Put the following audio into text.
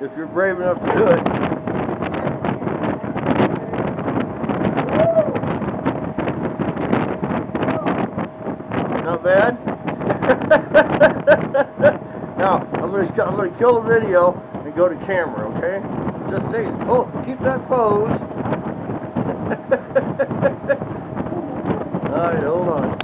If you're brave enough to do it. Not bad. now I'm gonna I'm gonna kill the video and go to camera, okay? Just stay. Oh, keep that pose. All right, hold on.